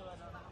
to ano,